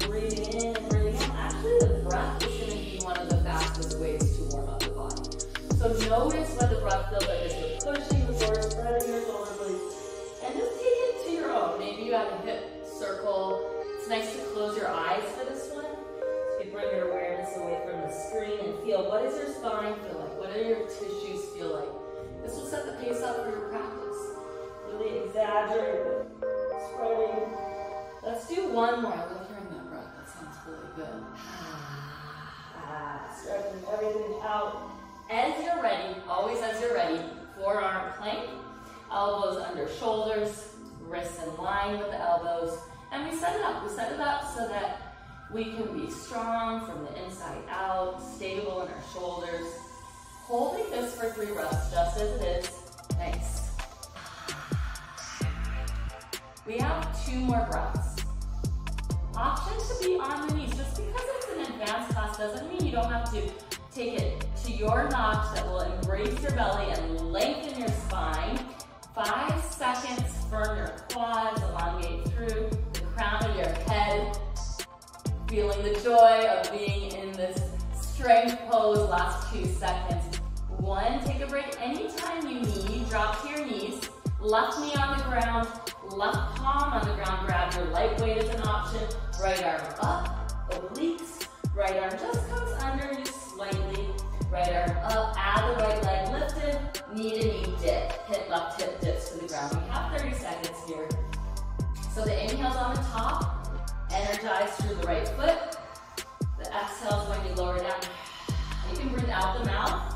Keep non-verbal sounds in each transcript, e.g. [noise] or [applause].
Breathing in and breathing out. Actually, the breath is going to be one of the fastest ways to warm up the body. So notice what the breath feels like you're pushing floor, spreading your shoulder and just take it to your own. Maybe you have a hip circle. It's nice to close your eyes for this one. So you bring your awareness away from the screen and feel what does your spine feel like? What do your tissues feel like? This will set the pace up for your practice. Really exaggerate spreading. Let's do one more. Really. Stretching everything out. As you're ready, always as you're ready, forearm plank, elbows under shoulders, wrists in line with the elbows, and we set it up. We set it up so that we can be strong from the inside out, stable in our shoulders, Holding this for three breaths, just as it is. Nice. We have two more breaths. Option to be on the knees. Just because it's an advanced class doesn't mean you don't have to take it to your notch that will embrace your belly and lengthen your spine. Five seconds, firm your quads, elongate through the crown of your head. Feeling the joy of being in this strength pose, last two seconds. One, take a break anytime you need. Drop to your knees. Left knee on the ground, left palm on the ground. Grab your light weight as an option. Right arm up, obliques. Right arm just comes under you slightly. Right arm up, add the right leg lifted. Knee to knee dip. Hip left hip dips to the ground. We have 30 seconds here. So the inhale's on the top. Energize through the right foot. The exhale is when you lower down. You can breathe out the mouth.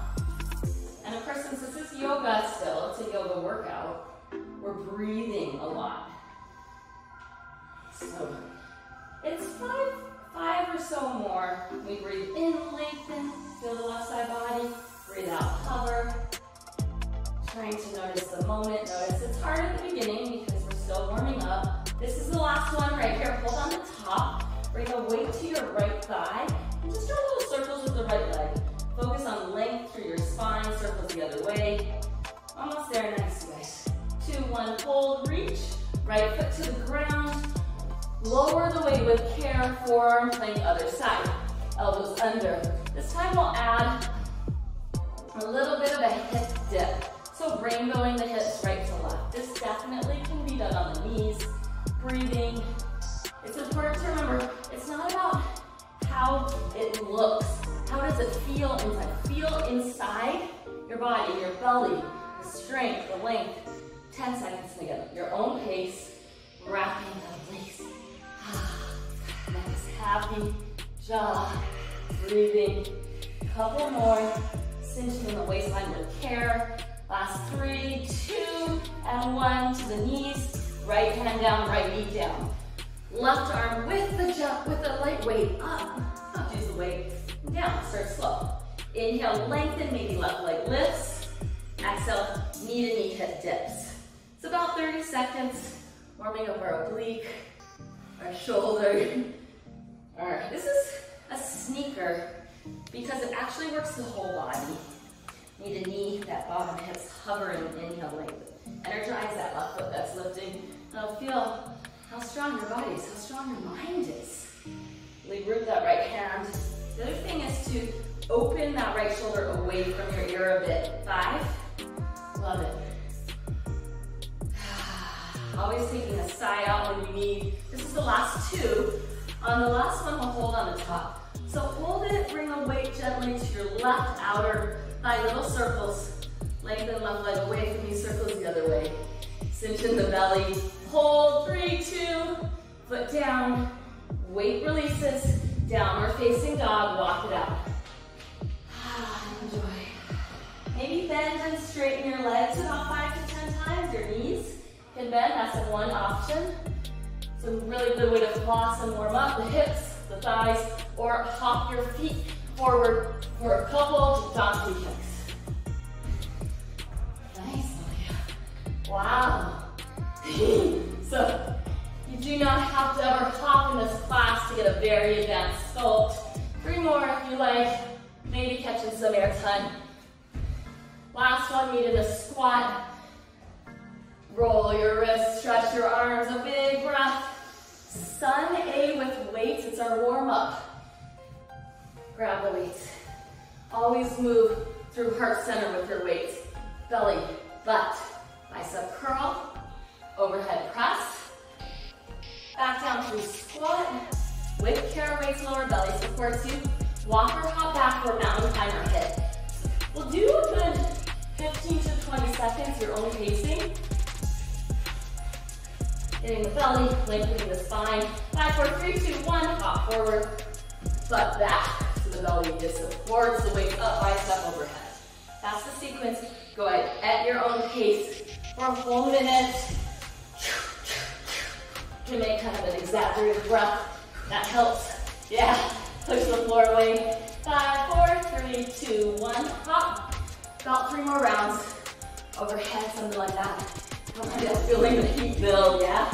And of course, since this is yoga still, it's a yoga workout, we're breathing a lot. So it's five, five or so more. We breathe in, lengthen, feel the left side body. Breathe out, hover. Trying to notice the moment. Notice it's hard at the beginning because we're still warming up. This is the last one right here. Hold on the top. Bring the weight to your right thigh. And just draw little circles with the right leg. Focus on length through your spine, circles the other way. Almost there, nice one, hold, reach. Right foot to the ground. Lower the weight with care, forearm plank other side. Elbows under. This time we'll add a little bit of a hip dip. So rainbowing the hips right to left. This definitely can be done on the knees. Breathing. It's important to remember, it's not about how it looks how does it feel inside? Feel inside your body, your belly, the strength, the length. 10 seconds together. Your own pace, wrapping the release. nice, ah, happy jaw, breathing. Couple more. Cinching in the waistline with care. Last three, two, and one to the knees. Right hand down, right knee down. Left arm with the jump, with the light weight up. Use the weight down, start slow. Inhale, lengthen, maybe left leg lifts. Exhale, knee to knee hip dips. It's about 30 seconds, warming up our oblique, our shoulder. All right, this is a sneaker because it actually works the whole body. Knee to knee, that bottom hip's hovering, inhale, lengthen. Energize that left foot that's lifting. Now feel how strong your body is, how strong your mind is. Really root that right hand the other thing is to open that right shoulder away from your ear a bit. Five. Always taking a sigh out when you need. This is the last two. On the last one, we'll hold on the top. So hold it, bring the weight gently to your left outer thigh, little circles. Lengthen left leg away from you, circles the other way. Cinch in the belly. Hold, three, two, foot down. Weight releases. Downward facing dog, walk it out. Ah, enjoy. Maybe bend and straighten your legs about five to 10 times. Your knees can bend, that's one option. It's a really good way to floss and warm up the hips, the thighs, or hop your feet forward for a couple donkey kicks. Nice, Wow. [laughs] so, you do not have to ever hop in this class to get a very advanced sculpt. Three more if you like, maybe catching some air time. Last one, meet in a squat. Roll your wrists, stretch your arms, a big breath. Sun A with weights, it's our warm up. Grab the weights. Always move through heart center with your weights. Belly, butt, bicep curl, overhead press. Back down through squat. With care, weights, lower belly supports you. Walk or hop back for mountain climber hit. We'll do a good 15 to 20 seconds, your own pacing. Getting the belly, lengthening the spine. Five, four, three, two, one. Hop forward, butt back. So the belly just supports the weight up, bicep overhead. That's the sequence. Go ahead at your own pace for a full minute. Can make kind of an exaggerated breath. That helps. Yeah. Push the floor away. Five, four, three, two, one. Hop. About three more rounds. Overhead, something like that. I'm feeling the heat build, yeah?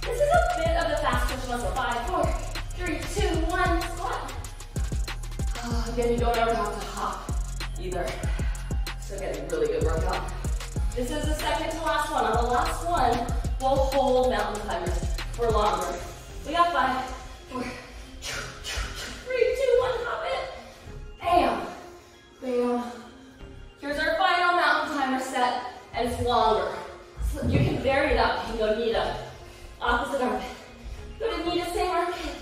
This is a bit of a fast push muscle. Five, four, three, two, one, squat. Oh, again, you don't ever have to hop either. Still getting really good workout. This is the second to last one. On the last one, we'll hold mountain climbers for longer. We got five, four, three, two, one, hop it. Bam, bam. And it's longer. So you can vary it up. You can go knee to opposite armpit. Go to knee to same armpit.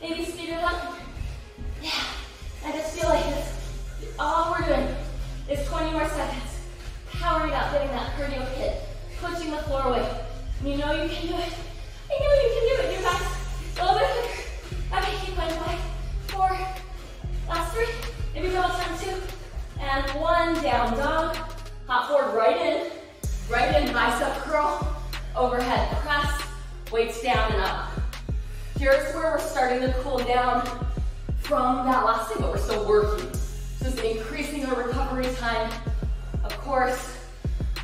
Maybe speed it up. Yeah, I just feel like it's, all we're doing is 20 more seconds. Powering up, getting that cardio hit, pushing the floor away. You know you can do it. I know you can do it, you guys. A little bit quicker. Okay, keep going. Five, four, last three. Maybe double time two. And one, down dog. Hop forward, right in. Right in, bicep curl. Overhead press. Weights down and up. Here's where we're starting to cool down from that last thing, but we're still working. Just increasing our recovery time. Of course,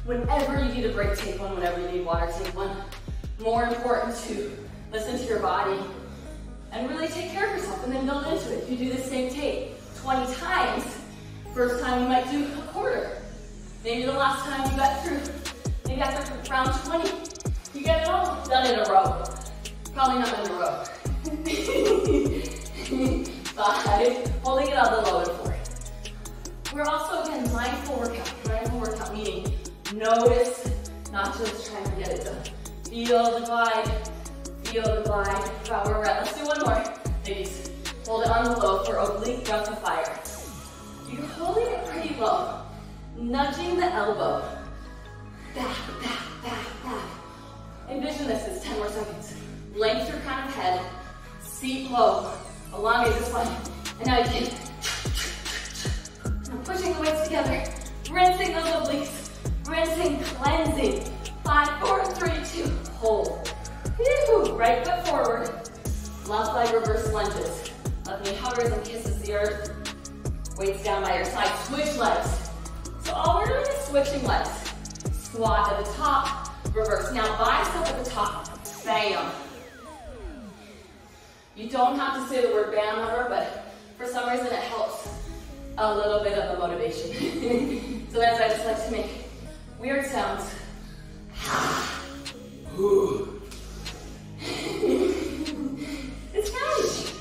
whenever you need a break, take one. Whenever you need water, take one. More important to listen to your body and really take care of yourself and then build into it. If you do the same tape 20 times, First time you might do a quarter. Maybe the last time you got through, maybe after round 20, you get it all done in a row. Probably not in a row. [laughs] Five, holding it on the lower four. We're also, again, mindful workout. Mindful workout meaning notice, not just trying to get it done. Feel the glide, feel the glide. Wow, we're. Let's do one more. Ladies, hold it on the low for oblique breath of fire. You're holding it pretty low, nudging the elbow. Back, back, back, back. Envision this as 10 more seconds. Length your crown of head, seat low, elongate the spine. And now you can, pushing the weights together, rinsing those obliques, rinsing, cleansing. Five, four, three, two, hold. Woo, right foot forward, left leg reverse lunges. Left knee hovers and kisses the earth. Weights down by your side, switch legs. So all we're doing is switching legs. Squat at the top, reverse. Now bicep at the top, bam. You don't have to say the word bam ever, but for some reason it helps a little bit of the motivation. [laughs] so as I just like to make weird sounds. [sighs] it's challenging.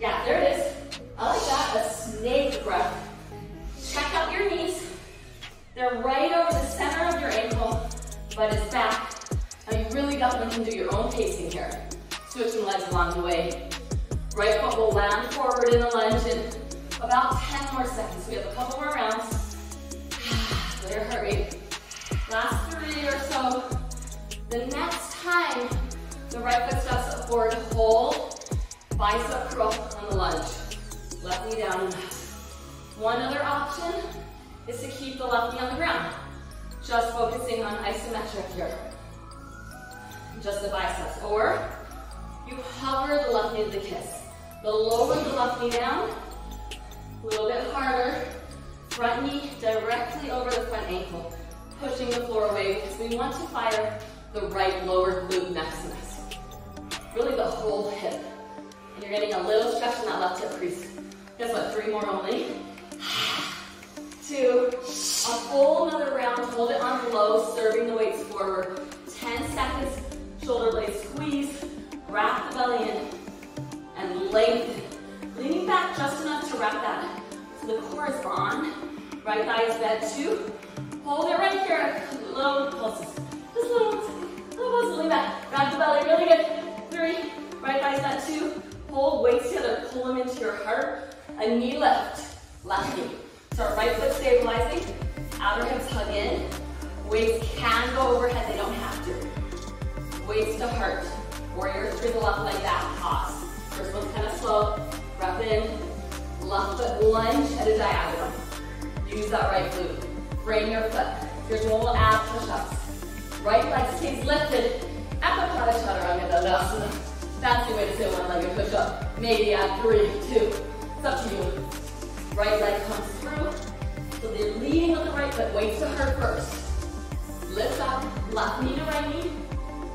Yeah, there it is. I like that, a snake breath. Check out your knees. They're right over the center of your ankle, but it's back. Now you really definitely to do your own pacing here. Switching legs along the way. Right foot will land forward in a lunge in about 10 more seconds. We have a couple more rounds. Clear heart rate. Last three or so. The next time the right foot steps forward, hold, bicep curl on the lunge. Left knee down. One other option is to keep the left knee on the ground. Just focusing on isometric here. just the biceps. Or you hover the left knee to the kiss. The lower the left knee down, a little bit harder. Front knee directly over the front ankle, pushing the floor away because we want to fire the right lower glute maximus. Really the whole hip. And you're getting a little stretch in that left hip crease. Guess what, three more only. Two, a full another round, hold it on low, serving the weights forward. 10 seconds, shoulder blades squeeze, wrap the belly in, and lengthen. Leaning back just enough to wrap that so the core is on. Right thigh is bent too. Hold it right here, little pulses. Just little, little pulses, lean back. Wrap the belly, really good. Three, right thigh is bent two. Hold weights together, pull them into your heart. A knee lift, left knee. So right foot stabilizing, outer hips hug in. Weights can go overhead, they don't have to. Weights to heart. Warrior three the left leg back, pause. First one's kind of slow, wrap in. Left foot lunge at a diagonal. Use that right glute. Frame your foot. One little ab push-ups. Right leg stays lifted Pada Chaturanga Dandasana. That's the way to say one-legged push-up. Maybe at three, two. It's up to you. Right leg comes through. So they're leading with the right foot. Weights to heart first. Lift up, left knee to right knee.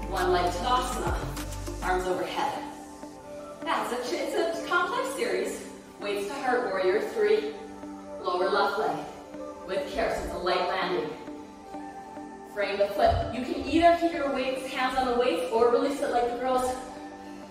One leg to Tadasana. Arms overhead. That's a, it's a complex series. Weights to heart, warrior three. Lower left leg. With care, so it's a light landing. Frame the foot. You can either keep your weights, hands on the weights, or release it like the girls.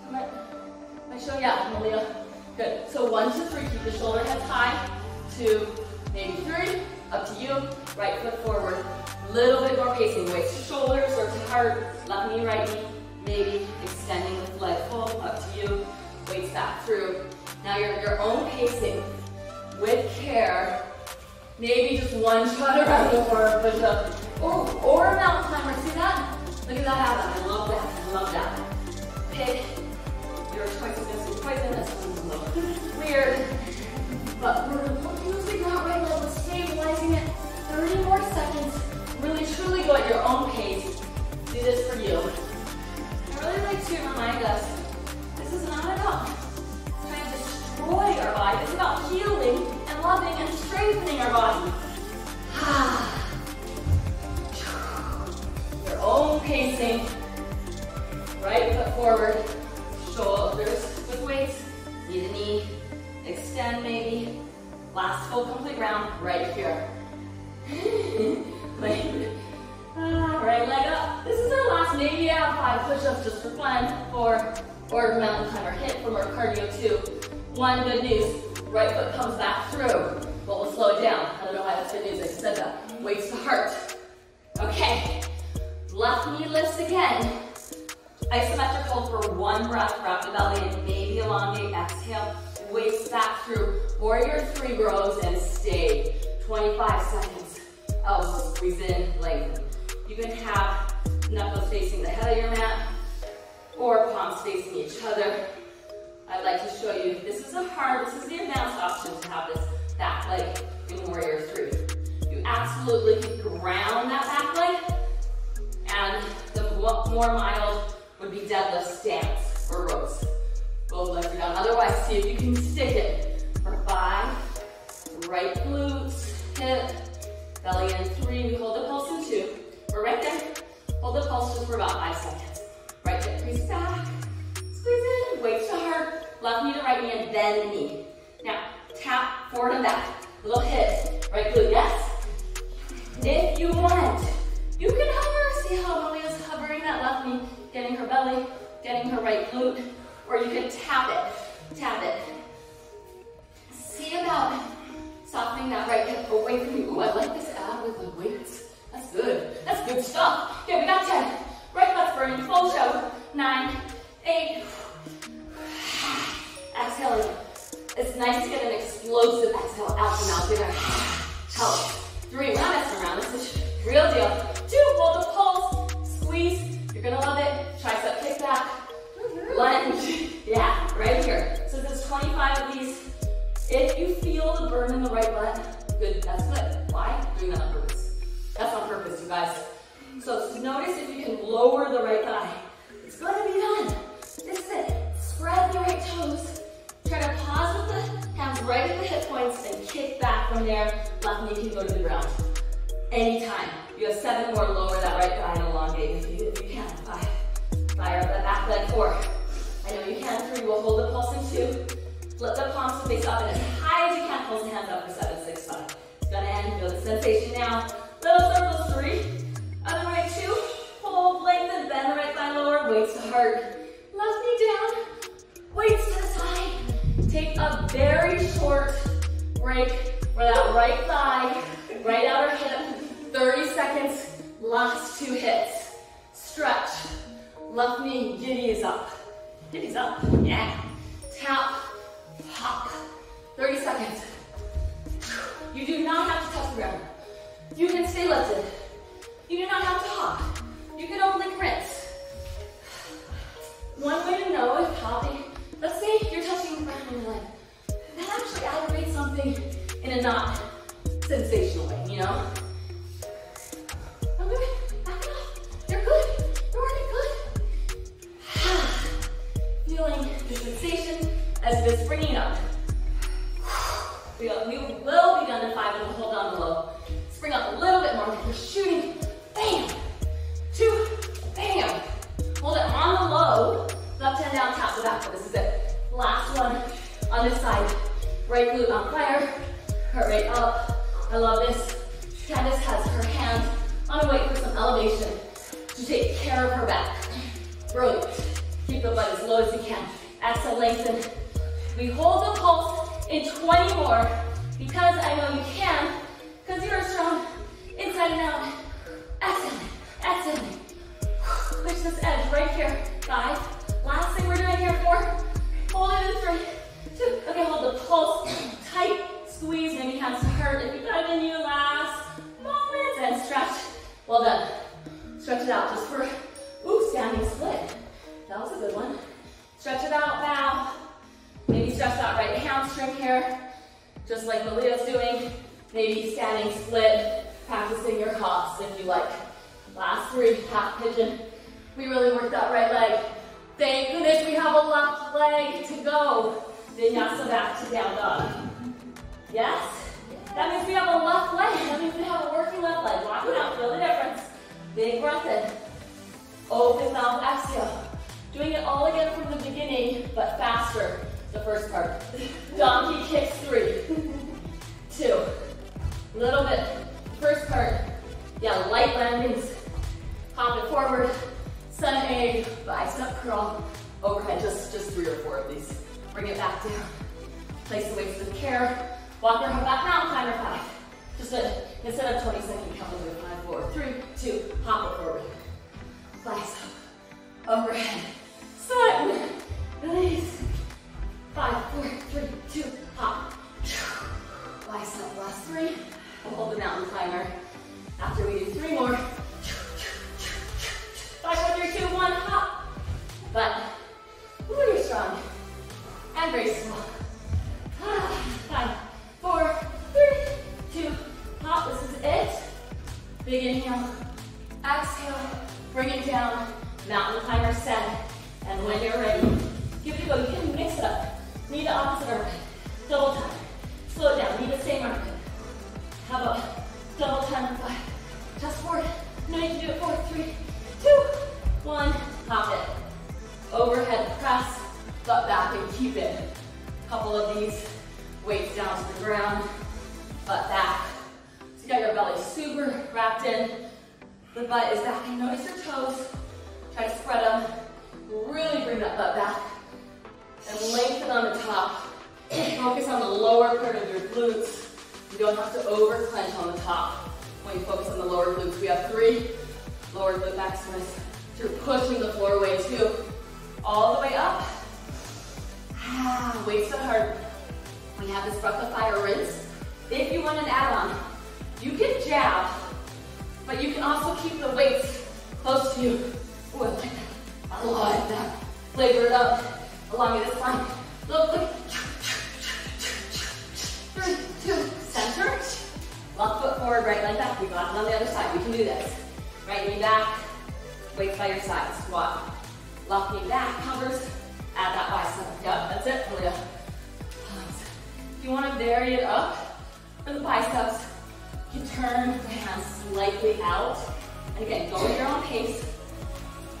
Am I, am I showing? Yeah, Malia. Good. So one, two, three, keep the shoulder heads high. Two, maybe three. Up to you. Right foot forward. Little bit more pacing. Weights to shoulders or to heart. Left knee, right knee. Maybe extending the leg full. Up to you. Weights back through. Now you're your own pacing. With care. Maybe just one shot around the horn push up. Or, or a mountain climber. See that? Look at that happen. I love that. I love that. Pick your choice. This is poisonous But we're using that right we're stabilizing it. 30 more seconds. Really, truly go at your own pace. Do this for you. I really like to remind us, this is not about trying to destroy our body. It's about healing and loving and strengthening our body. [sighs] your own pacing. Right foot forward, shoulders with weights, knee to knee, Extend maybe. Last full complete round right here. [laughs] right, uh, right leg up. This is our last maybe yeah, five push-ups just for fun or, or mountain climber hit for more cardio too. One good news, right foot comes back through, but we'll slow it down. I don't know why that's good news, I said that. Weights to heart. Okay, left knee lifts again. Isometric hold for one breath, wrap the belly and maybe elongate, exhale waist back through warrior three bros and stay. 25 seconds. Oh, Elbows squeeze in, lengthen. You can have knuckles facing the head of your mat or palms facing each other. I'd like to show you, this is a hard, this is the advanced option to have this back leg in warrior three. You absolutely can ground that back leg and the more mild would be deadlift stance or rows. Both legs are down. Otherwise, see if you can stick it for five. Right glutes, hip, belly in three. We hold the pulse in two. We're right there. Hold the pulse just for about five seconds. Right hip crease back. Squeeze in. Weights to heart. Left knee to right knee and then knee. Now, tap forward and back. Little hit. Right glute, yes? If you want, you can hover. See how Malia's hovering that left knee, getting her belly, getting her right glute or you can tap it, tap it. See about softening that right hip away from you. Ooh, I like this ab with the weights. That's good. That's good stuff. Okay, we got 10. Right butt's burning, full show. Nine, eight. Exhaling. It's nice to get an explosive exhale out the mouth. Give it help. Three, we're not messing around. This is real deal. Two, hold the pulse. Squeeze. You're gonna love it. Tricep kick back lunge. [laughs] Yeah, right here. So there's 25 of these. If you feel the burn in the right butt, good, that's good. Why? Doing that on purpose. That's on purpose, you guys. So notice if you can lower the right thigh. It's gonna be done. This is it. Spread the right toes. Try to pause with the hands right at the hip points and kick back from there. Left knee can go to the ground. Anytime. You have seven more. Lower that right thigh and elongate if you, if you can. Five. Fire up that back leg. Four. And know you can three. We'll hold the pulsing two. Flip the palms face up and as high as you can, pulse the hands up for seven, six, five. Gonna end, feel the sensation now. Little circles, three. Other way, two. Hold, lengthen, bend the right thigh lower, weights to heart. Left knee down, weights to the side. Take a very short break for that right thigh, right outer hip, 30 seconds, last two hits. Stretch, left knee, giddy is up. Knees up, yeah. Tap, hop. 30 seconds. You do not have to touch the ground. You can stay lifted. You do not have to hop. You can only rinse. curl just, just three or four of these. Bring it back down. Place the weights with care. Walk your head back down, or five. Just a, instead of 20 second count, we'll five, four, three, two, hop it forward. Flags up, overhead. forward right leg back. We got it on the other side. We can do this. Right knee back, weights by your side, squat. Left knee back, covers, add that bicep. Yep, that's it, here we. If you wanna vary it up for the biceps, you turn the hands slightly out. And again, go at your own pace.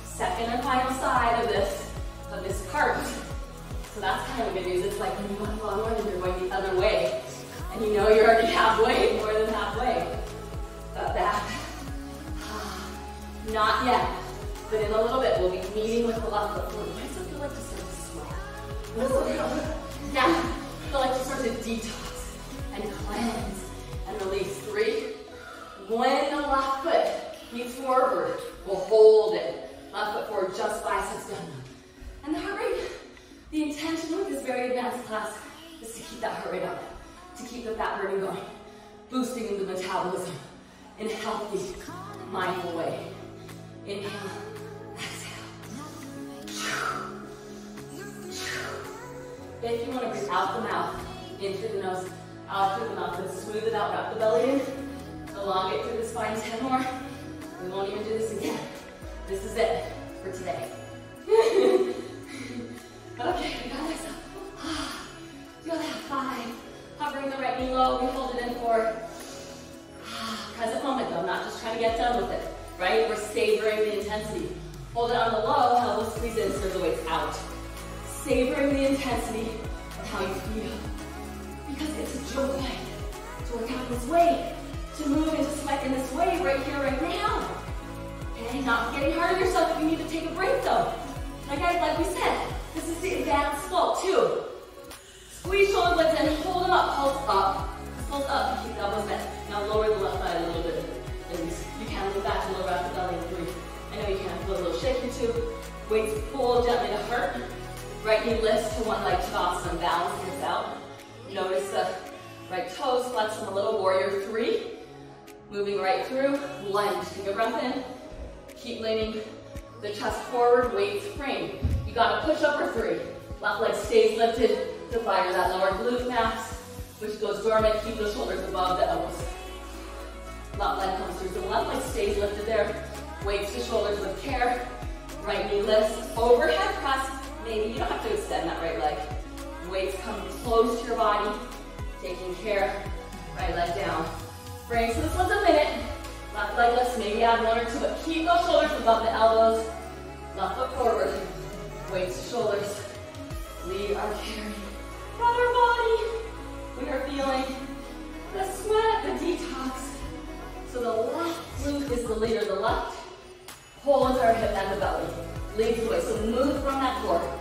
Second and final side of this, of this cart. So that's kind of good news. It's like when you want to go you're going the other way. And you know you're already halfway, more than halfway. Got that. [sighs] Not yet, but in a little bit we'll be meeting with the left foot. Why does it feel like to start to sweat? Now, feel like to start to detox and cleanse and release. Three. When the left foot meets forward, we'll hold it. Left foot forward, just biceps down. And the heart rate, the intention with this very advanced class is to keep that heart rate up, to keep the fat burning going, boosting the metabolism in a healthy, mindful way. Inhale, exhale. If you want to breathe out the mouth, in through the nose, out through the mouth, and smooth it out, wrap the belly in, elongate through the spine 10 more. We won't even do this again. This is it for today. [laughs] okay, we got this. Feel that five. Hovering the right knee low, we hold it in for ah, present moment though, not just trying to get done with it, right? We're savoring the intensity. Hold it on the low, elbows squeeze in, serve the weights out savoring the intensity of how you feel. Because it's a joy to work out this way, to move into sweat in this way right here, right now. Okay, not getting hard on yourself if you need to take a break though. Like I, like we said, the forward, weight frame. You got a push up or three. Left leg stays lifted to fire that lower glute max, which goes dormant. Keep those shoulders above the elbows. Left leg comes through, so the left leg stays lifted there. Weights to shoulders with care. Right knee lifts, overhead press, Maybe you don't have to extend that right leg. Weights come close to your body, taking care. Right leg down. Bring, so this one's a minute. Left leg lifts, maybe add one or two, but keep those shoulders above the elbows. Left foot forward. Weights to shoulders. We are carrying from our body. We are feeling the sweat, the detox. So the left glute is the leader. The left holds our hip and the belly. Leads the way. So move from that core.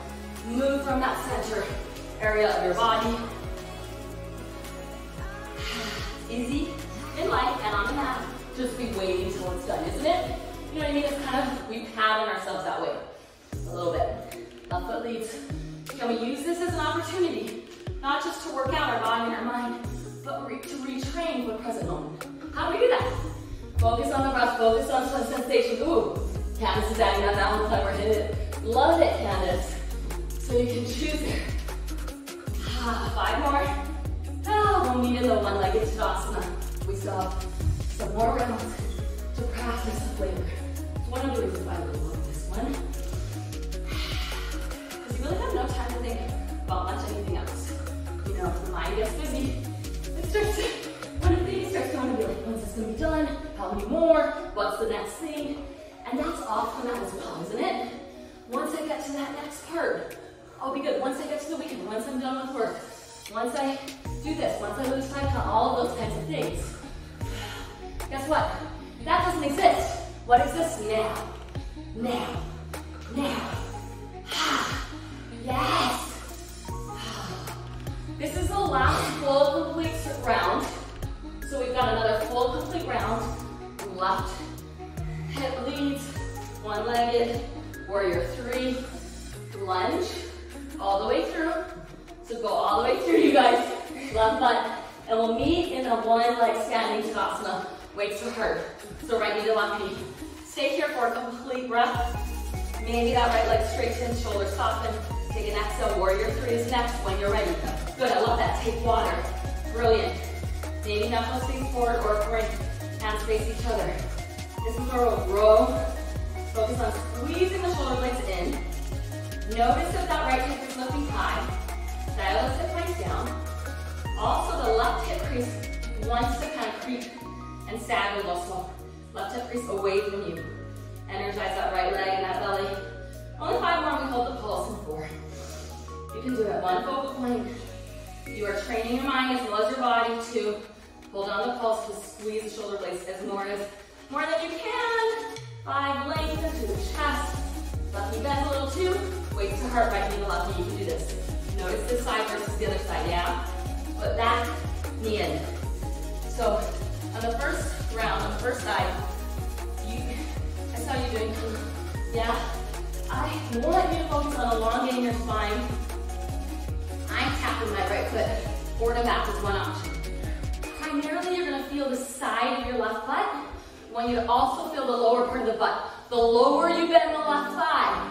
Move from that center area of your body. [sighs] Easy in life and on the mat. Just be waiting till it's done, isn't it? You know what I mean? It's kind of, we pattern ourselves that way. A little bit. Left foot leads. Can we use this as an opportunity? Not just to work out our body and our mind, but re to retrain the present moment. How do we do that? Focus on the breath, focus on the sensation. Ooh, Kandace is adding that down clever. Hit it. Love it, Kandace. So you can choose it. Ah, five more. Ah, we'll meet in the one-legged Tadasana. We still have some more rounds to practice the flavor. It's one of the reasons why I love this one. [sighs] Because you really have no time to think about much anything else. You know, the mind gets busy. It starts one of things starts going to be like, when's this going to be done? How many more? What's the next thing? And that's often that as well, isn't it? Once I get to that next part, I'll be good. Once I get to the weekend, once I'm done with work, once I do this, once I lose time to all of those kinds of things. [sighs] Guess what? That doesn't exist. What exists now? Now. Now. Ah. yes. Ah. This is the last full complete round. So we've got another full complete round. Left hip leads, one-legged, warrior three, lunge all the way through. So go all the way through, you guys. Left butt. And we'll meet in a one leg standing Tadasana. Weights to heart. So right knee to left knee. Stay here for a complete breath. Maybe that right leg straighten, shoulders soften. Take an exhale. Warrior three is next when you're ready. Good, I love that. Take water. Brilliant. Maybe knuckles face forward or bring hands face each other. This is where we'll row. Focus on squeezing the shoulder blades in. Notice if that right hip is lifting high. Dial the hip down. Also, the left hip crease wants to kind of creep and sag a little. So left hip crease away from you. Energize that right leg and that belly. Only five more, we hold the pulse in four. You can do it, one focal point. You are training your mind as well as your body to hold on the pulse to squeeze the shoulder blades as more as more than you can. Five, lengthen through the chest. Left knee bends a little too. Weight to heart, right knee to left knee. You can do this. Notice this side versus the other side, yeah? Foot back, knee in. So first side, you, I saw you doing, yeah? I want you to focus on elongating your spine. I'm tapping my right foot forward and back is one option. Primarily, you're gonna feel the side of your left butt. I want you to also feel the lower part of the butt. The lower you bend the left thigh,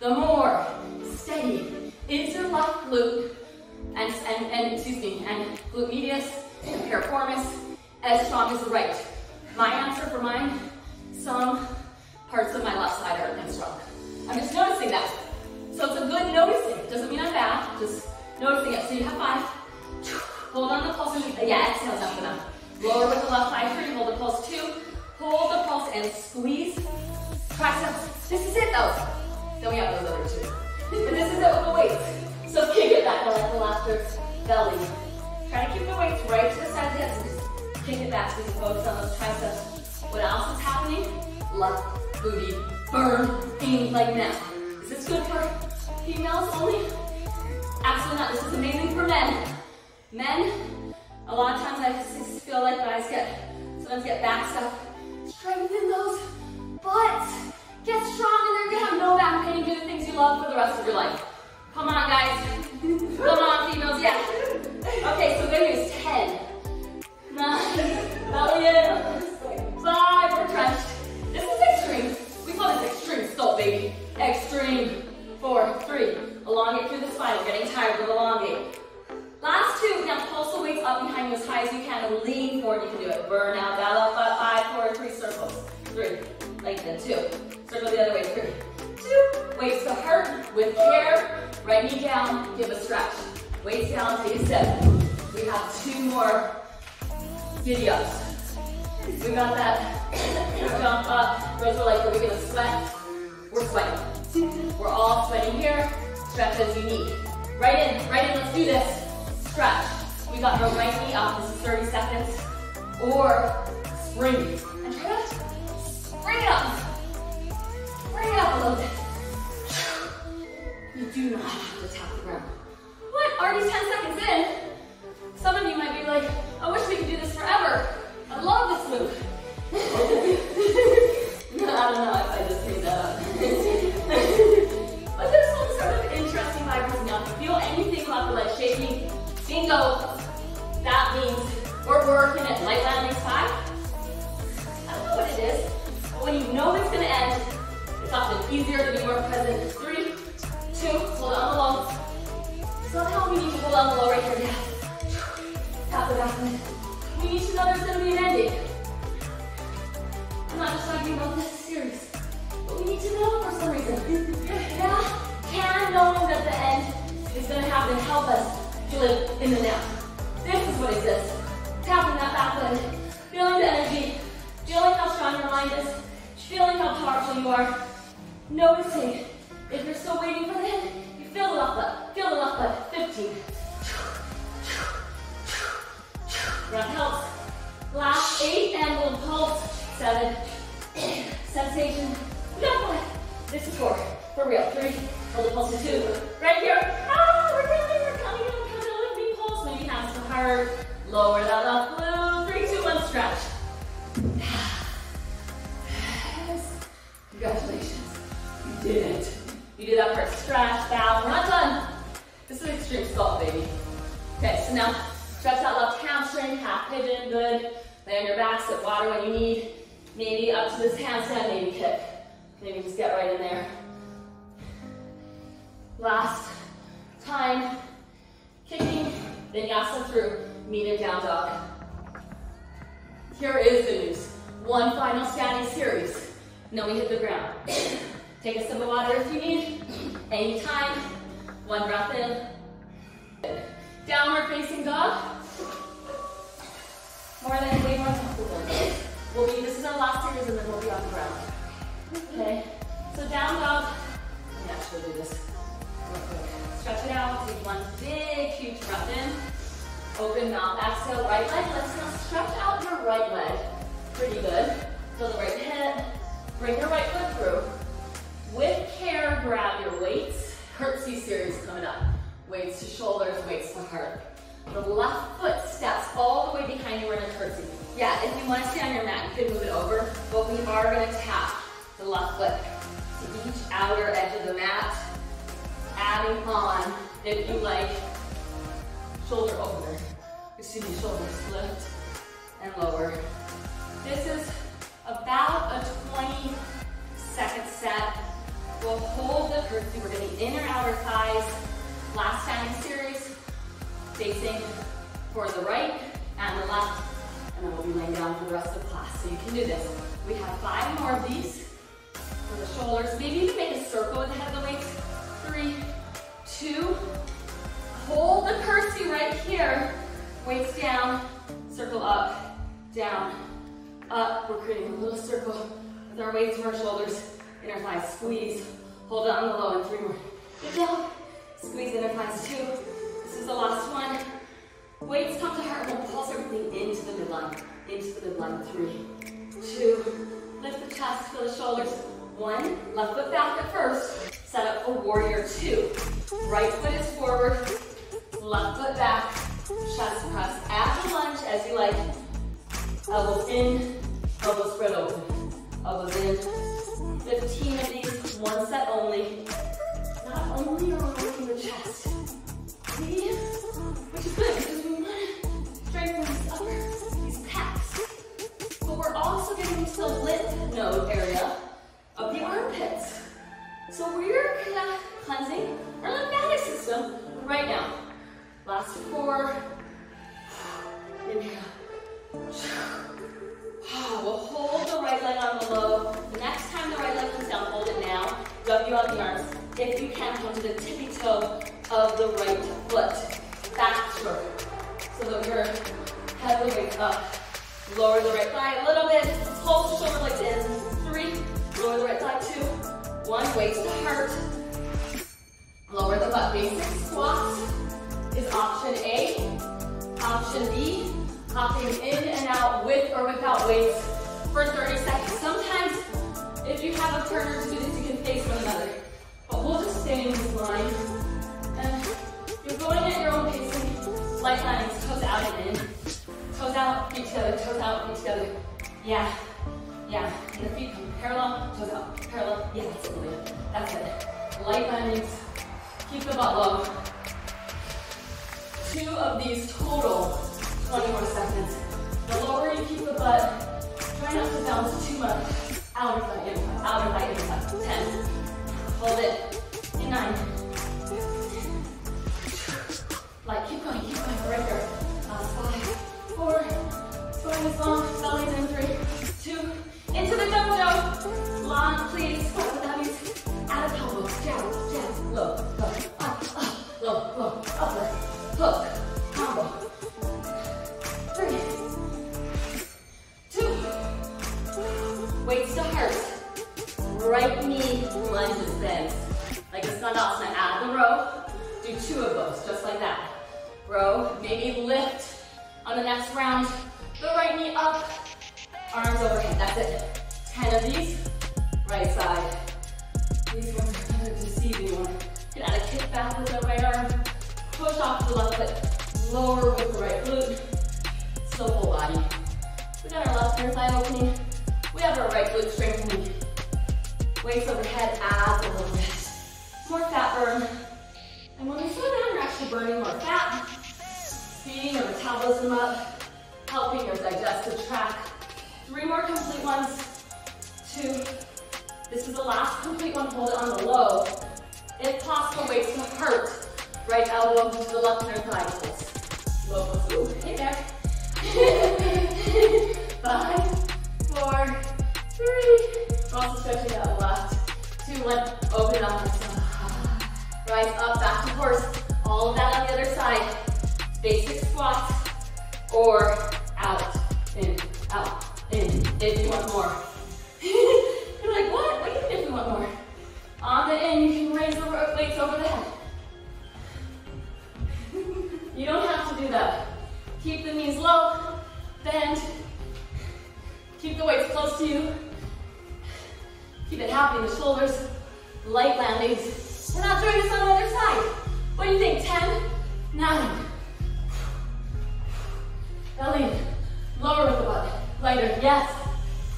the more steady is your left glute and, and, and excuse me, and glute medius and piriformis as strong as the right. My answer for mine, some parts of my left side are as strong. I'm just noticing that. So it's a good noticing. Doesn't mean I'm bad, just noticing it. So you have five. Hold on the pulse. And, yeah, exhale down for Lower with the left thigh three. Hold the pulse two. Hold the pulse and squeeze. Triceps. This is it though. Then we have those other two. And this is it with the weights. So kick it back like the laughter belly. Try to keep the weights right to the side of the hips. Kick it back you can focus on those triceps. What else is happening? Left booty burning like now. Is this good for females only? Absolutely not. This is amazing for men. Men, a lot of times I feel like guys get, sometimes get back stuff. Strengthen those butts. Get strong and they're gonna have no back pain and do the things you love for the rest of your life. Come on, guys. Come on, females, yeah. Okay, so good news, 10, 9, belly in, 5, we're. This is extreme. We call this extreme sculpt, baby. Extreme, 4, 3. Elongate through the spine, getting tired, but elongate. Last two, now pulse the up behind you as high as you can and lean forward, you can do it. Burn out, that up, five, four, three circles. Three, lengthen, two. Circle the other way, three, two. Weights to heart with care. Right knee down, give a stretch. Weights down, take a step. We have two more giddy ups. We got that [coughs] jump up. Girls are like, are we gonna sweat? We're sweating. We're all sweating here. Stretch as you need. Right in, right in, let's do this stretch. We got the right knee up, this is 30 seconds. Or spring. And try to spring it up. Bring it up a little bit. You do not have to tap the ground. What? Already 10 seconds in? Some of you might be like, I wish we could do this forever. I love this move. [laughs] I don't know if I just made that up. [laughs] but there's some sort of interesting vibration now. If you feel anything about the leg shaking, Bingo. That means we're working at light landing five. I don't know what it is, but when you know it's gonna end, it's often easier to be more present. Three, two, hold on the low. Somehow we need to hold on the low right here. Tap back leg. We need to know there's gonna be an ending. I'm not just talking about this series, but we need to know for some reason. yeah? Can knowing that the end is gonna happen help us to live in the now. This is what exists. Tapping that back leg, feeling the energy, feeling how strong your mind is, feeling how powerful you are, noticing if you're still waiting for the hit, you feel the left leg, feel the left leg, 15. Breath helps. Last eight, and we'll pulse, seven. [coughs] Sensation, no, this is four, for real, three, hold the pulse to two, right here, ah, we're coming, we're coming, we're coming. Maybe pulse. Maybe have some heart. Lower that left glute. Three, two, one, stretch. Yes. Congratulations. You did it. You did that first stretch, bow. We're not done. This is extreme sculpt, baby. Okay, so now stretch that left hamstring, half pigeon, good. Lay on your back, sit water when you need. Maybe up to this handstand, maybe kick. Maybe just get right in there. Last time, kicking Vinyasa through Meet medium down dog. Here is the news. One final standing series. Then we hit the ground. [coughs] Take a sip of water if you need. Anytime. One breath in. Downward facing dog more than way more comfortable. We'll be, this is our last series and then we'll be on the ground. Okay, so down dog, let me actually do this. Stretch it out, take one big, huge breath in. Open mouth, exhale, right leg. Let's now stretch out your right leg. Pretty good. Feel the right hip. Bring your right foot through. With care, grab your weights. Curtsy series coming up. Weights to shoulders, weights to heart. The left foot steps all the way behind you in a curtsy. Yeah, if you want to stay on your mat, you can move it over, but we are going to tap the left foot to each outer edge of the mat, adding on, if you like, shoulder opener. Excuse me, shoulders lift and lower. This is about a 20 second set. We'll hold the curtsy. We're going to getting inner outer thighs. Last time series, facing for the right and the left, and then we'll be laying down for the rest of the class. So you can do this. We have five more of these for the shoulders. Maybe you can make a circle with the head of the weights. Three, two, hold the curtsy right here. Weights down, circle up, down, up. We're creating a little circle with our weights to our shoulders, inner thighs. Squeeze, hold it on the low, and three more. Get down, squeeze inner thighs, two. Is the last one. Weights come to heart, we'll pulse everything into the midline, into the midline. Three, two, lift the chest, feel the shoulders. One, left foot back at first, set up for warrior two. Right foot is forward, left foot back, chest press. Add the lunge as you like. Elbows in, elbows spread open. Elbows in. 15 of these, one set only. Not only are we working the chest, [sighs] We'll hold the right leg on the low. Next time the right leg comes down, hold it now. W out the arms. If you can, come to the tippy toe of the right foot. Stroke. So that your head will wake up. Lower the right thigh a little bit. Pulse the shoulder blades in. Three. Lower the right thigh. Two. One. Weight to heart. Lower the butt. Basic squat is option A. Option B, hopping in and out with or without weights for 30 seconds. Sometimes, if you have a partner do this, you can face one another. But we'll just stay in this line. And you're going at your own pacing. Light landings, toes out and in. Toes out, feet together, toes out, feet together. Yeah, yeah. And the feet come parallel, toes out, parallel. Yeah, that's it. That's it. Light landings. Keep the butt low. Two of these total 20 more seconds. The lower you keep the butt, try not to bounce too much. Outer thigh, inside, outer thigh, inside. 10. Hold it. In 9. Like, keep going, keep going, right there. Uh, five, four, spine is long, belly's in three, lunges bends. Like a Sandasana, add the row. Do two of those, just like that. Row, maybe lift on the next round. The right knee up, arms overhead, that's it. 10 of these, right side. These ones are kind of deceiving one. Get out of kick back with the right arm. Push off the left foot. Lower with the right glute. Still full body. We got our left inner thigh opening. We have our right glute strengthening. Weights overhead, abs a little bit. More fat burn. And when we slow down, you're actually burning more fat, speeding your metabolism up, helping your digestive tract. Three more complete ones. Two. This is the last complete one. Hold it on the low. If possible, weights to heart. Right elbow to the left inner thigh. Pulse. Low. Ooh, hey there. [laughs] Five, four, three. Also stretching that left. Two, one. Open up. [sighs] Rise up, back to horse. All of that on the other side. Basic squats or out, in, out, in. If you want more. [laughs] You're like, what? What do you mean if you want more? On the in, you can raise the uh, weights over the head. [laughs] you don't have to do that. Keep the knees low, bend. Keep the weights close to you. Keep it happy in the shoulders. Light landings. And now join us on the other side. What do you think? 10, 9. Belly lower with the butt. Lighter, yes.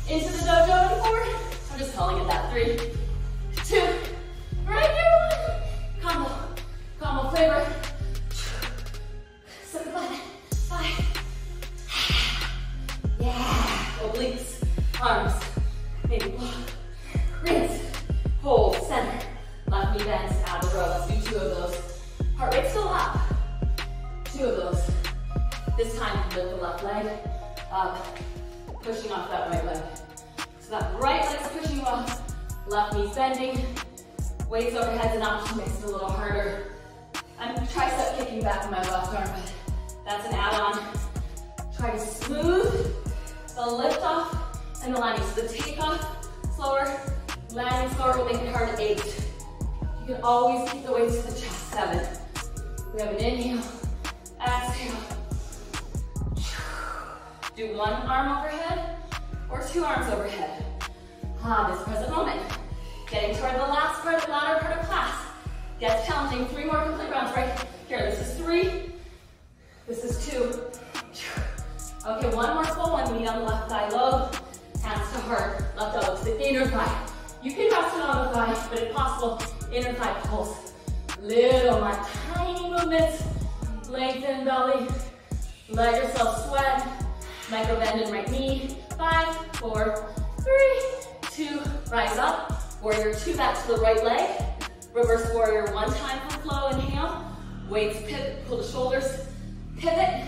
Into the dojo and forward. I'm just calling it that. Three, two, right here, one. Combo, combo flavor. Left bends, out of the row. Let's do two of those. Heart rate still up. Two of those. This time, lift the left leg up, pushing off that right leg. So that right leg's pushing off, left knee's bending, weights overhead's an option, makes it a little harder. I'm tricep kicking back in my left arm, but that's an add-on. Try to smooth the lift off and the landing. So the takeoff slower, landing slower will make it hard, eight. You can always keep the weights to the chest, seven. We have an inhale, exhale. Do one arm overhead or two arms overhead. Ah, this present moment. Getting toward the last part, the latter part of class. Gets challenging. Three more complete rounds right here. This is three. This is two. Okay, one more full one. Knee on the left thigh low. Hands to heart. Left elbow to the inner thigh. You can rest it on the thigh, but if possible, inner thigh pulse. Little more tiny movements. Lengthen belly. Let yourself sweat. Micro bend in right knee. Five, four, three, two, rise up. Warrior two, back to the right leg. Reverse warrior one time for flow, inhale. Weights pivot, pull the shoulders, pivot.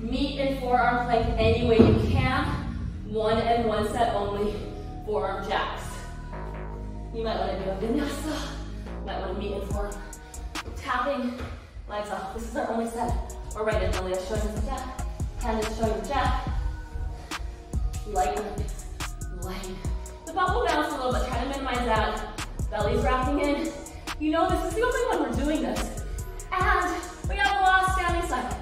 Meet in forearm plank any way you can. One and one set only, forearm jacks. You might want to do a vinyasa. Might want to meet in forearm. Tapping, legs off. Uh, this is our only set. Or right in, Lilia showing the jack. Hand is showing the jack. Lighten, lighten. The will bounce a little bit. Try to minimize that. Belly's wrapping in. You know this is the only one we're doing this. And we have a last standing side.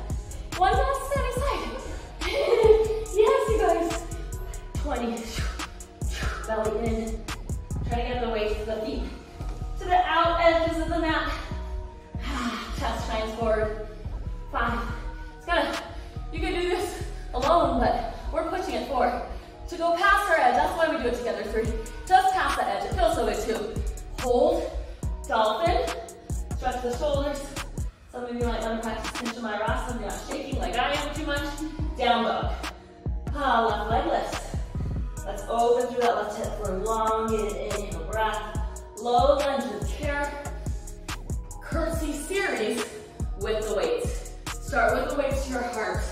One last standing side. [laughs] yes, you guys. 20. Belly in. Try to get the weight to the feet. The out edges of the mat. [sighs] Chest shines forward. Five. It's gotta, you can do this alone, but we're pushing it forward. To go past our edge, that's why we do it together. Three. Just past the edge. It feels so good too. Hold. Dolphin. Stretch the shoulders. Some of you might want to practice Pinchamayurasana if you're not shaking like I am too much. Down dog. Ah, left leg lift. Let's open through that left hip for elongated inhale breath. Low lunge with. Curtsy series with the weights. Start with the weights to your heart.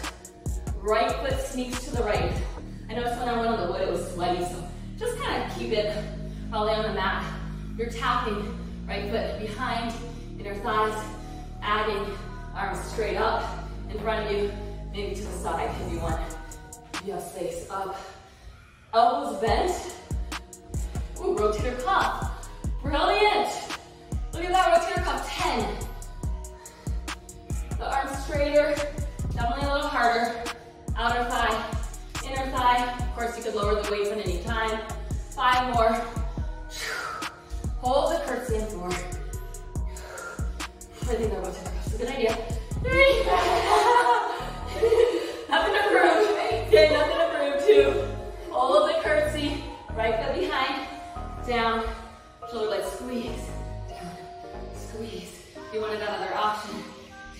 Right foot sneaks to the right. I noticed when I went on the wood it was sweaty, so just kind of keep it probably on the mat. You're tapping right foot behind, inner thighs, adding arms straight up in front of you, maybe to the side if you want. You have space up. Elbows bent. Ooh, rotator cuff. Brilliant. Look at that rotator cuff, 10. The arms straighter, definitely a little harder. Outer thigh, inner thigh. Of course, you could lower the weight at any time. Five more. Hold the curtsy and four. I think that was a good idea. Three. [laughs] nothing to prove. Okay, nothing to prove. Two. Hold the curtsy. Right foot behind. Down. You wanted that other option.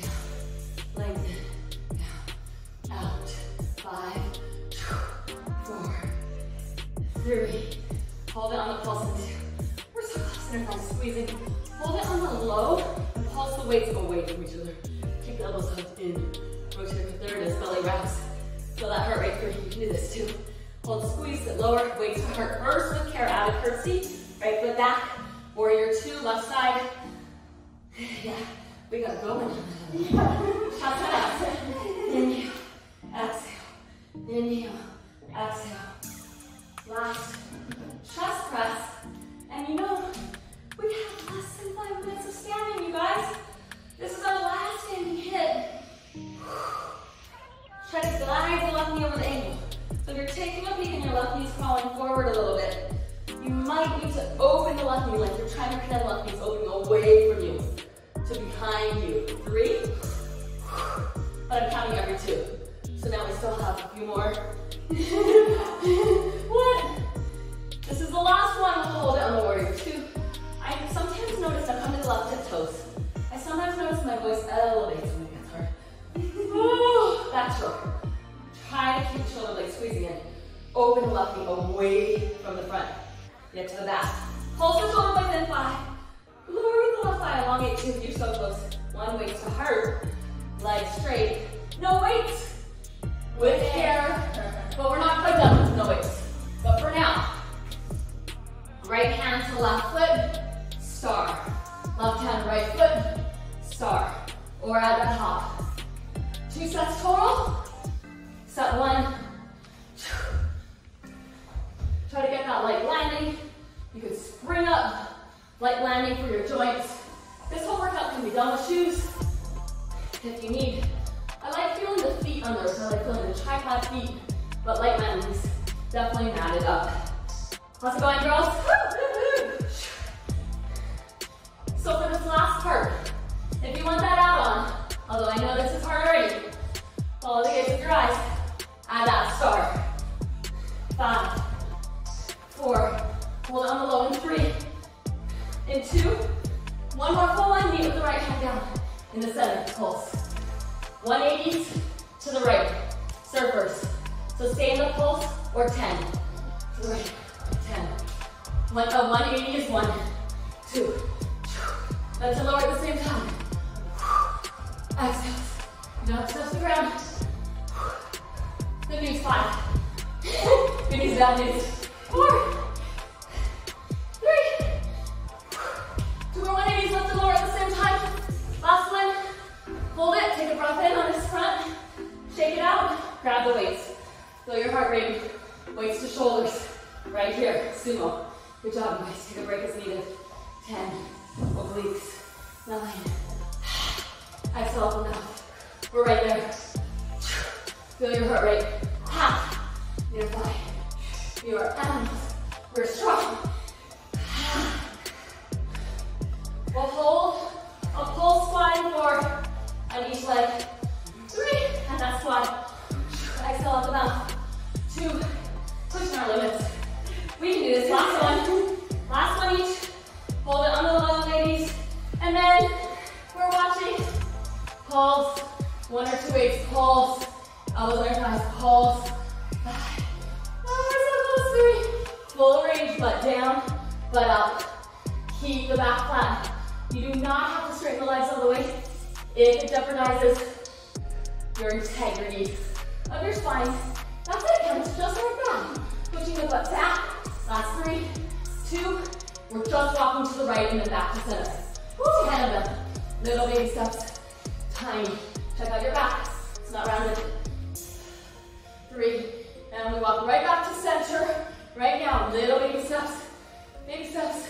Down. Lengthen. Down. Out. Five. Four. Three. Hold it on the pulse. We're so close in our squeezing. Hold it on the low and pulse the weights away from each other. Keep the elbows hugged in. Rotate. There it is. Belly wraps. Feel that heart rate through. You can do this too. Hold, squeeze it lower. Weights to heart first with care. Out of curtsy. Right foot back. Warrior two. Left side. Yeah. We got going. Shasana. Inhale. Exhale. Inhale. Exhale. Last chest press. And you know, we have less than five minutes of standing, you guys. This is our last standing hit. Try to glide the left knee over the ankle. So if you're taking a peek and your left knee's crawling forward a little bit, you might need to open the left knee like you're trying to pretend the left knee's opening away from you to behind you. Three. But I'm counting every two. So now we still have a few more. [laughs] one. This is the last one. We'll hold it on the warrior two. I sometimes notice I come to the left hip toes. I sometimes notice my voice elevates when it gets hard. That's right. Try to keep the shoulder blades squeezing in. Open the left knee away from the front. Get to the back. Pulse the shoulder blades in five. Lower the left thigh, elongate two. You're so close. One weight to heart. Legs straight. No weights. On each leg. Three, and that squat. Exhale up and down. Two, pushing our limits. We can do this. Last one. Last one each. Hold it on the low, ladies. And then we're watching pulse. One or two weights, pulse. Elbows on thighs, pulse. Oh, we're so close. Three. Full range, butt down, butt up. Keep the back flat. You do not have to straighten the legs all the way if it jeopardizes your integrity of your spine. That's it, just like that. Pushing the butt back. Ah, Last three, two, we're just walking to the right and then back to center. Woo, ten of them. Little baby steps. Tiny. Check out your back. It's not rounded. Three. And we walk right back to center. Right now, little baby steps. Baby steps.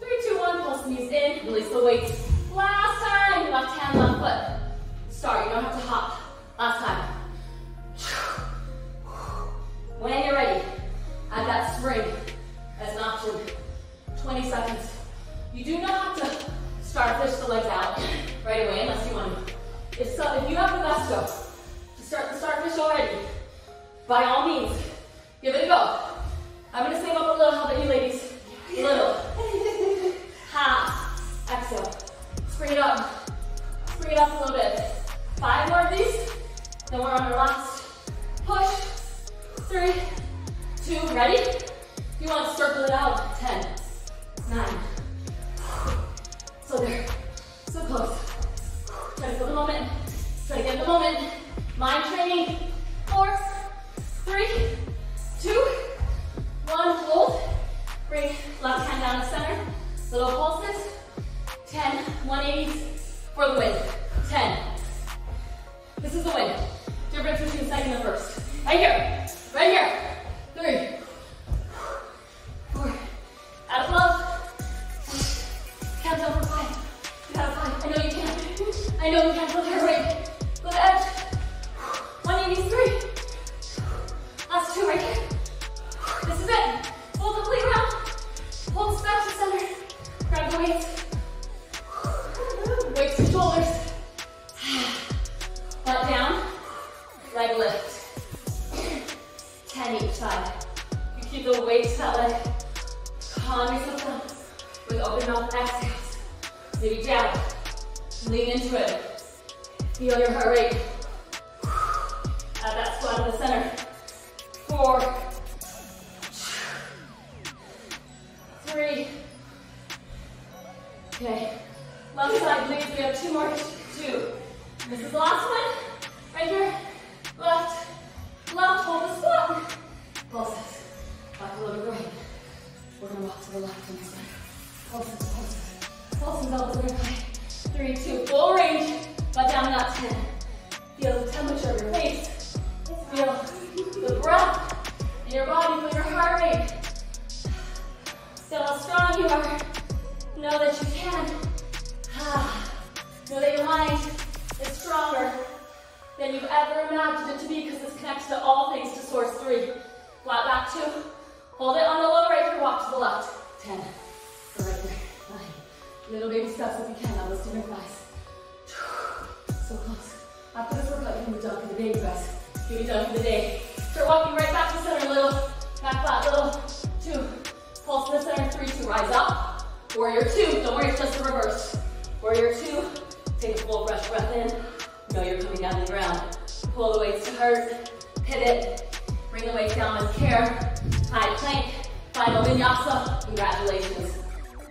Three, two, one. Pulse knees in. Release the weight. Last time. Left hand, left foot. Start. You don't have to hop. Last time. [sighs] When you're ready, add that spring as an option. 20 seconds. You do not have to start starfish the legs out right away unless you want to. If, so, if you have the gusto to start the starfish already, by all means, give it a go. I'm going to sing up a little. How about you ladies? A little. [laughs] Half. Exhale. Spring it up. Bring it up a little bit. Five more of these. Then we're on our last push. Three, two, ready? If you want to circle it out, 10, nine. So there, so close. Try to feel the moment. Try to get the moment. Mind training. Four, three, two, one. Hold. Bring left hand down Warrior two. Don't worry, it's just a reverse. Warrior two. Take a full fresh breath in. Know you're coming down to the ground. Pull the weights to heart. Pivot. Bring the weight down with care. High plank. Final vinyasa. Congratulations.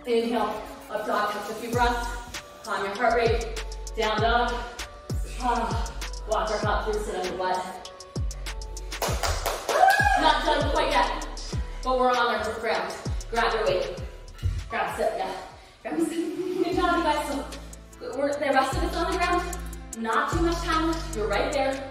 Inhale. Up dog. Catch a few breaths. Calm your heart rate. Down dog. Ah, [sighs] walk our hop through, sit on the butt. Not done quite yet, but we're on our ground. Grab your weight. Grab sit, yeah. Grab sit. Guys. So we're, the rest of it's on the ground. Not too much time left. You're right there.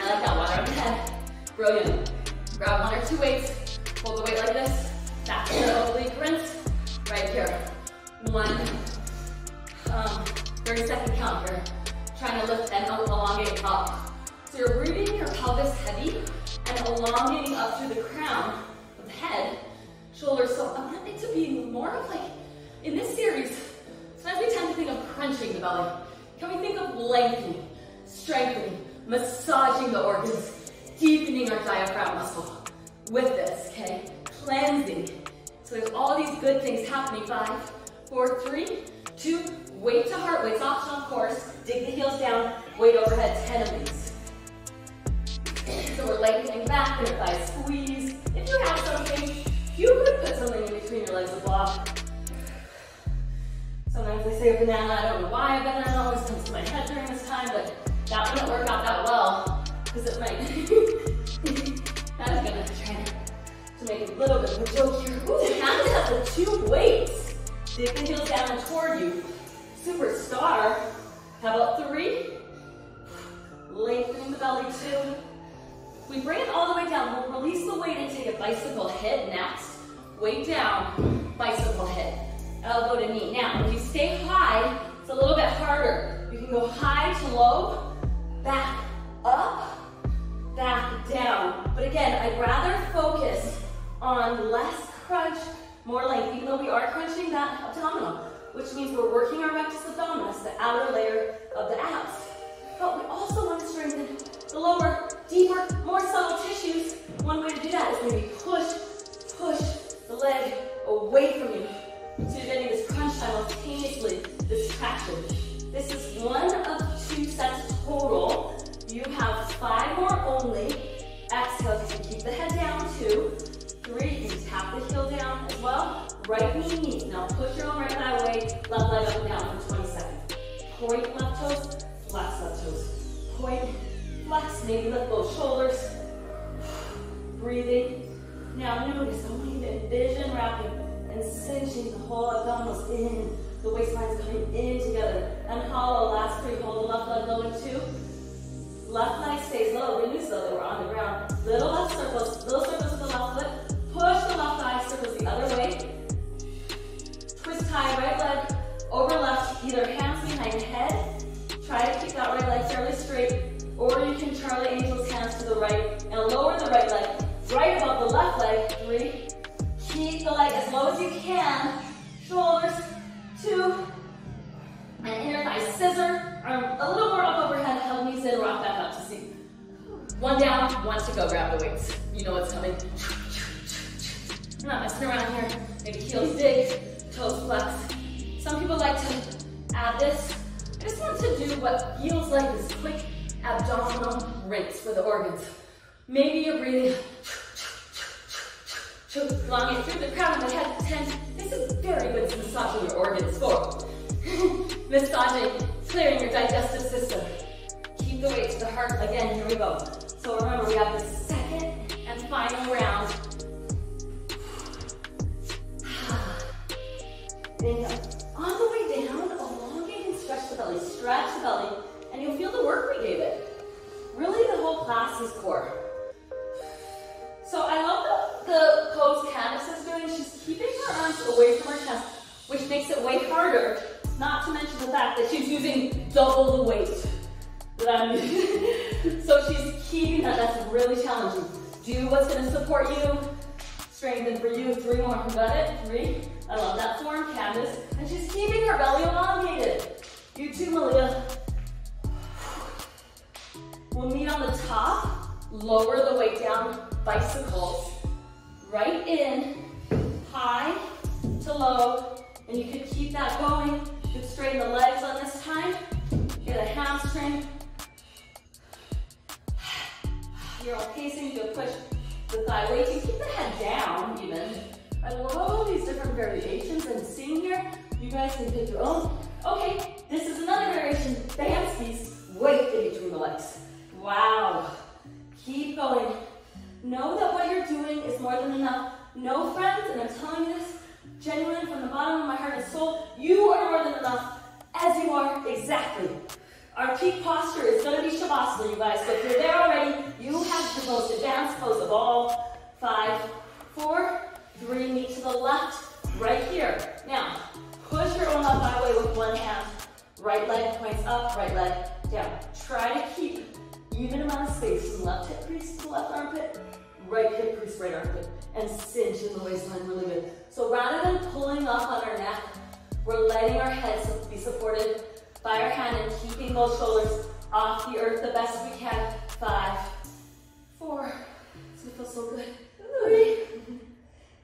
I like that water on the head. Brilliant. Grab one or two weights. Hold the weight like this. Back the oblique rinse. Right here. One. Um, 30 second count here. Trying to lift and elongate up. So you're breathing your pelvis heavy and elongating up through the crown of the head, shoulders. So I want it to be more of like, in this series, sometimes we tend to think of crunching the belly. Can we think of lengthening, strengthening, massaging the organs, deepening our diaphragm muscle with this, okay? Cleansing. So there's all these good things happening. Five, four, three, two, weight to heart, weight's optional of course. Dig the heels down, weight overhead, 10 of these. So we're lengthening back, inner thigh squeeze. If you have something, you could put something in between your legs to block. Sometimes they say a banana, I don't know why a banana always comes to my head during this time, but that wouldn't work out that well, because it might, [laughs] that is gonna try to make it a little bit of a joke here. Ooh, hands up the two weights. Dig the heels down toward you. Superstar. Take a bicycle hit next. Weight down, bicycle hit. Elbow to knee. Now, if you stay high, it's a little bit harder. You can go high to low, back up, back down. But again, I'd rather focus on less crunch, more length, even though we are crunching that abdominal, which means we're working our rectus abdominis, the outer layer of the abs. But we also want to strengthen the lower, deeper, more subtle tissues. One way to do that is maybe push, push the leg away from you. So you're getting this crunch simultaneously, this traction. This is one of two sets total. You have five more only. Exhale, you keep the head down, two. Three, you tap the heel down as well. Right knee meets. Now push your own right thigh away, left leg up and down for 20 seconds. Point left toes, flex left toes. Point, flex, maybe lift both shoulders. Breathing. Now notice, I want you to envision wrapping and cinching the whole abdominals in. The waistline's coming in together. And hollow, last three, hold the left leg low in two. Left leg stays low, release though, they were on the ground. Little left circles, little circles with the left foot. Push the left thigh, circles the other way. Twist tie, right leg over left, either hands behind head. Try to keep that right leg fairly straight. Or you can Charlie Angel's hands to the right and lower the right leg right above the left leg. Three. Keep the leg as low as you can. Shoulders, two. And inner thigh scissor. Arm a little more up overhead, hug knees in, rock back up to seat. One down, one to go, grab the weights. You know what's coming. We're not messing around here. Maybe heels dig, toes flex. Some people like to add this. I just want to do what feels like this quick abdominal rinse for the organs. Maybe you're breathing elongate through the crown of the head. 10. This is very good to massaging your organs. Four. [laughs] Massaging, clearing your digestive system. Keep the weight to the heart. Again, here we go. So remember, we have the second and final round. [sighs] On the way down, elongate and stretch the belly. Stretch the belly, you'll feel the work we gave it. Really, the whole class is core. So I love the, the pose Kandace is doing. She's keeping her arms away from her chest, which makes it way harder, not to mention the fact that she's using double the weight that I'm using. [laughs] so she's keeping that. That's really challenging. Do what's going to support you. Strengthen for you. Three more. You got it? Three. I love that form, Kandace. And she's keeping her belly elongated. You too, Malia. We'll meet on the top. Lower the weight down, bicycles. Right in, high to low, and you can keep that going. You can straighten the legs on this time. Get a hamstring. [sighs] You're all pacing, you could push the thigh weight. You keep the head down even. I love all these different variations I'm seeing here. You guys can pick your own. Okay, this is another variation. Dance piece, weight in between the legs. Wow. Keep going. Know that what you're doing is more than enough. No friends, and I'm telling you this genuinely from the bottom of my heart and soul, you are more than enough as you are exactly. Our peak posture is going to be Shavasana, you guys. So if you're there already, you have the most advanced pose of all. Five, four, three, meet to the left, right here. Now, push your own up by way with one hand. Right leg points up, right leg down. Try to keep even amount of space from left hip crease to left armpit, right hip crease, right armpit, and cinch in the waistline really good. So rather than pulling up on our neck, we're letting our heads be supported by our hand and keeping those shoulders off the earth the best we can. Five, four, gonna feel so good. Three,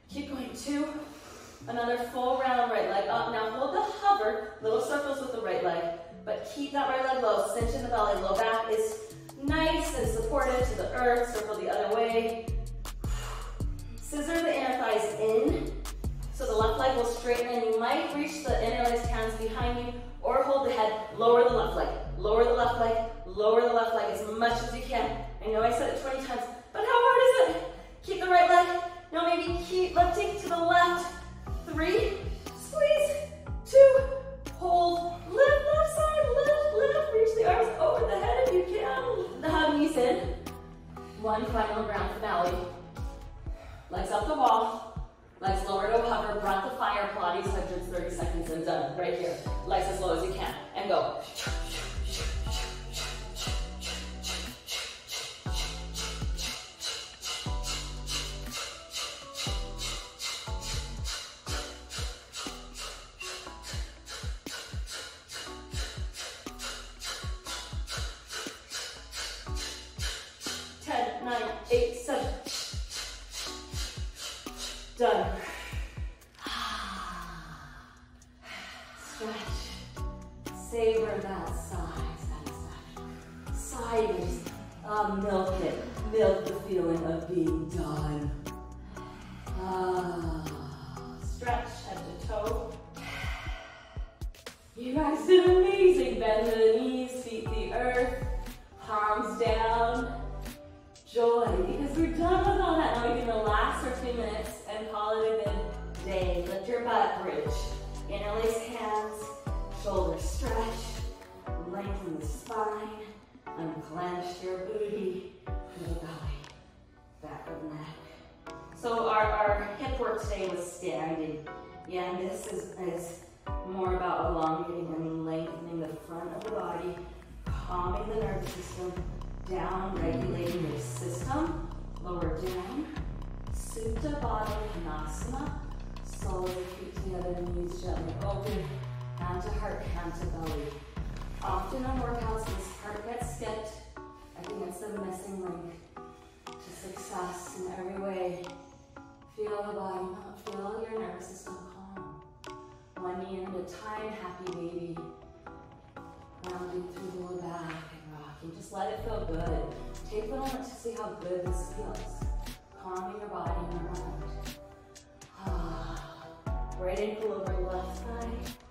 keep going, two, another full round right leg up. Now hold the hover, little circles with the right leg, but keep that right leg low, cinch in the belly, low back is Nice and supported to the earth. Circle the other way. Scissor the inner thighs in. So the left leg will straighten and you might reach the inner interlaced hands behind you or hold the head, lower the left leg. Lower the left leg, lower the left leg as much as you can. I know I said it 20 times, but how hard is it? Keep the right leg. Now maybe keep lifting to the left. Three, squeeze, two, hold, lift left side, lift, lift, reach the arms in. One final ground finale. Legs up the wall, legs lower to hover, breath of fire, Pilates 130 seconds and done. Right here. Legs as low as you can. And go. Just uh, milk it. Milk the feeling of being done. Ah. Stretch head to toe. You guys did amazing. Bend the knees, feet the earth, palms down joy because we're done with all that. Now we can relax for two minutes and call it a good day. Lift your butt bridge. Interlace hands, shoulders stretch, lengthen the spine, unclench your booty, the belly, back of the neck. So our, our hip work today was standing. Yeah, and this is, is more about elongating and lengthening the front of the body, calming the nervous system, down, regulating your system, lower down, Supta Baddha Konasana, solid feet together, knees gently open, hand to heart, hand to belly. Often on workouts, this part gets skipped. I think. It's the missing link to success in every way. Feel the body. Feel your nervous system calm. One knee at a time. Happy baby. Rounding through the low back and rocking. Just let it feel good. Take a moment to see how good this feels. Calming your body and your mind. Ah, right ankle over left thigh.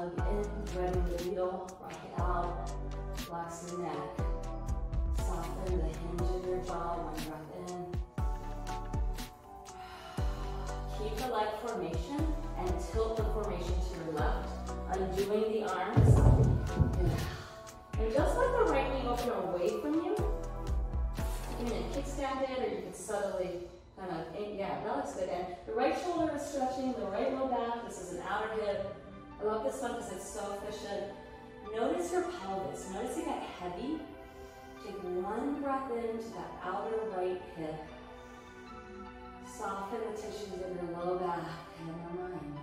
Hug in, threading the needle, rock it out. Relax the neck. Soften the hinge of your jaw, one breath in. Keep the leg formation and tilt the formation to your left. Undoing the arms. And just let the right knee open away from you. You can kickstand it or you can subtly kind of, yeah, that looks good. And the right shoulder is stretching, the right low back. This is an outer hip. I love this one because it's so efficient. Notice your pelvis. Notice it got heavy. Take one breath into that outer right hip. Soften the tissues in your low back and your mind.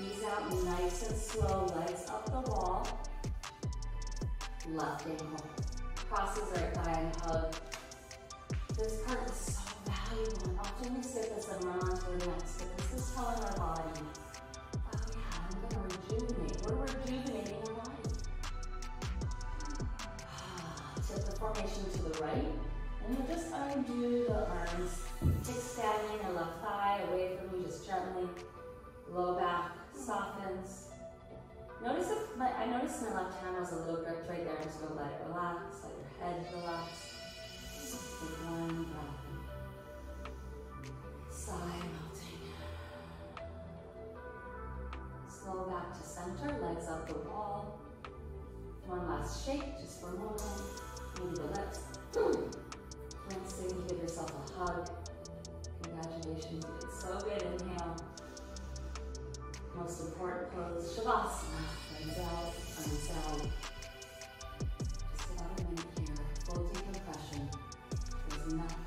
Knees out nice and slow, legs up the wall. Left ankle. Crosses right thigh and hug this part is so valuable. And on to the next, but this is telling our body, oh yeah, I'm gonna rejuvenate. We're rejuvenating our body. Tip the formation to the right, and you just undo the arms. Extending the left thigh away from you, just gently. Low back softens. Notice if my, I noticed my left hand was a little gripped right there. I'm just gonna let it relax, let your head relax Take one breath. Melting. Slow back to center, legs up the wall. One last shake, just for a moment. Maybe the lips. Hmm. Flexing, give yourself a hug. Congratulations, you did so good. Inhale. Most important pose, Shavasana. Legs out, arms out. Just about a minute here. Full decompression. There's nothing.